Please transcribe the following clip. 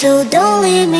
So don't leave me